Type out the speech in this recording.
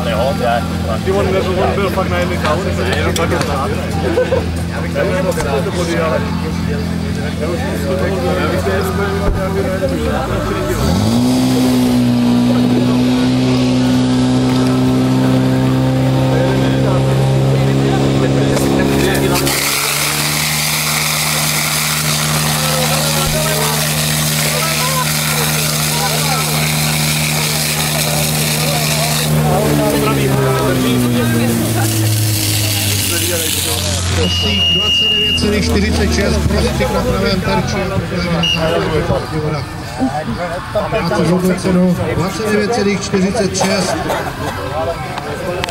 Ale jo, to je. Ty on nebyl, on byl fakt na jedné kávu, tak se jenom tak je znát. Já bych tady nemohl to body, ale... Já už Kosík 29,46, prostík na pravém terči. Práce žlutou cenu 29,46.